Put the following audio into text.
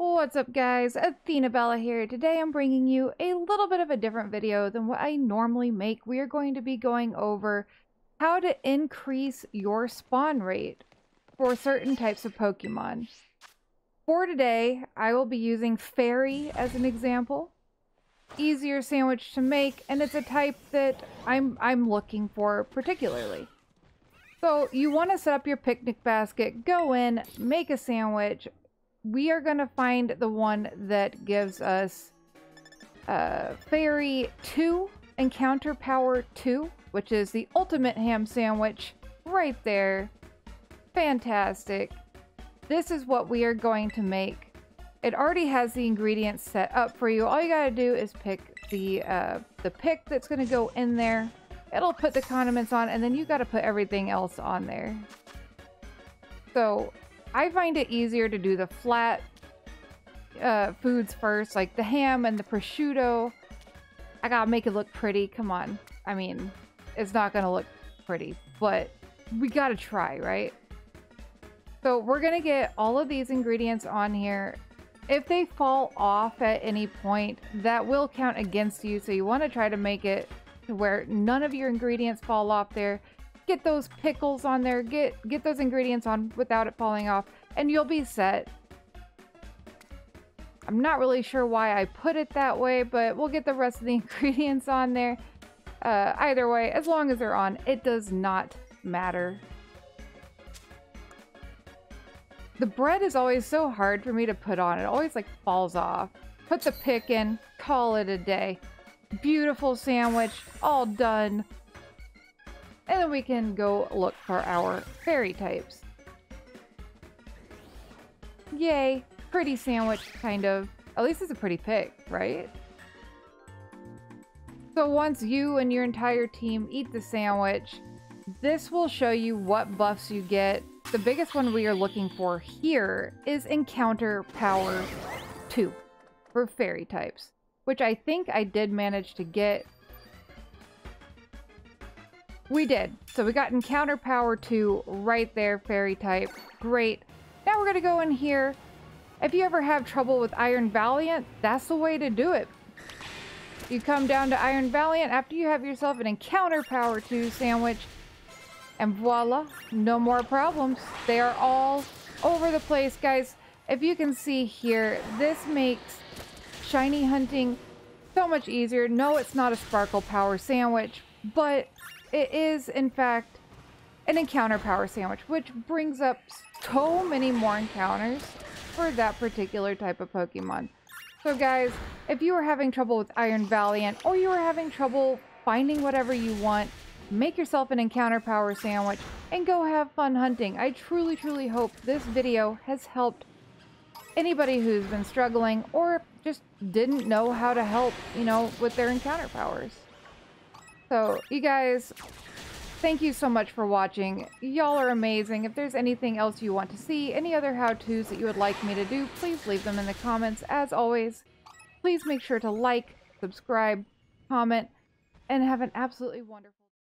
What's up guys, Athena Bella here. Today I'm bringing you a little bit of a different video than what I normally make. We are going to be going over how to increase your spawn rate for certain types of Pokemon. For today, I will be using Fairy as an example. Easier sandwich to make, and it's a type that I'm, I'm looking for particularly. So you want to set up your picnic basket, go in, make a sandwich, we are going to find the one that gives us uh, Fairy 2 Encounter Power 2, which is the ultimate ham sandwich right there. Fantastic. This is what we are going to make. It already has the ingredients set up for you. All you gotta do is pick the uh, the pick that's gonna go in there. It'll put the condiments on, and then you gotta put everything else on there. So I find it easier to do the flat uh, foods first, like the ham and the prosciutto. I gotta make it look pretty. Come on. I mean, it's not gonna look pretty, but we gotta try, right? So we're gonna get all of these ingredients on here. If they fall off at any point, that will count against you. So you want to try to make it to where none of your ingredients fall off there get those pickles on there, get get those ingredients on without it falling off, and you'll be set. I'm not really sure why I put it that way, but we'll get the rest of the ingredients on there. Uh, either way, as long as they're on, it does not matter. The bread is always so hard for me to put on. It always like falls off. Put the pick in, call it a day. Beautiful sandwich, all done. And then we can go look for our fairy types. Yay! Pretty sandwich, kind of. At least it's a pretty pick, right? So once you and your entire team eat the sandwich, this will show you what buffs you get. The biggest one we are looking for here is Encounter Power 2 for fairy types, which I think I did manage to get we did. So we got Encounter Power 2 right there, Fairy type. Great. Now we're going to go in here. If you ever have trouble with Iron Valiant, that's the way to do it. You come down to Iron Valiant after you have yourself an Encounter Power 2 sandwich. And voila, no more problems. They are all over the place, guys. If you can see here, this makes shiny hunting so much easier. No, it's not a Sparkle Power sandwich, but it is, in fact, an encounter power sandwich, which brings up so many more encounters for that particular type of Pokemon. So guys, if you are having trouble with Iron Valiant, or you are having trouble finding whatever you want, make yourself an encounter power sandwich and go have fun hunting. I truly, truly hope this video has helped anybody who's been struggling or just didn't know how to help, you know, with their encounter powers. So, you guys, thank you so much for watching. Y'all are amazing. If there's anything else you want to see, any other how-tos that you would like me to do, please leave them in the comments. As always, please make sure to like, subscribe, comment, and have an absolutely wonderful